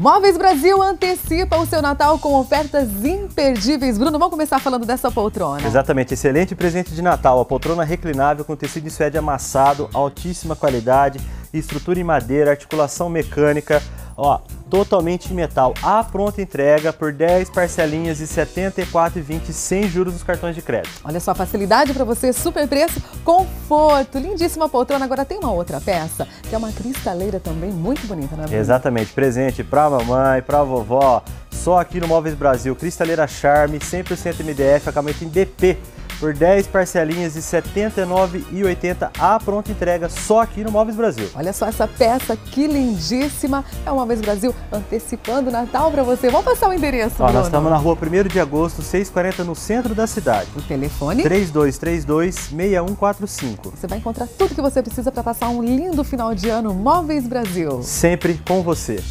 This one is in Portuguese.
Móveis Brasil antecipa o seu Natal com ofertas imperdíveis. Bruno, vamos começar falando dessa poltrona. Exatamente, excelente presente de Natal. A poltrona reclinável com tecido de suede amassado, altíssima qualidade, estrutura em madeira, articulação mecânica, ó, totalmente em metal. A pronta entrega por 10 parcelinhas de R$ 74,20 sem juros nos cartões de crédito. Olha só, facilidade para você, super preço, conforto, lindíssima poltrona. Agora tem uma outra peça, que é uma cristaleira também muito bonita, né? Exatamente, presente para mamãe, para vovó, só aqui no Móveis Brasil. Cristaleira Charme, 100% MDF, acabamento em DP por 10 parcelinhas de R$ 79,80 a pronta entrega só aqui no Móveis Brasil. Olha só essa peça, que lindíssima. É o Móveis Brasil antecipando o Natal para você. Vamos passar o endereço, Ó, Nós estamos na rua 1 de agosto, 640, no centro da cidade. O telefone? 3232-6145. Você vai encontrar tudo que você precisa para passar um lindo final de ano. Móveis Brasil. Sempre com você.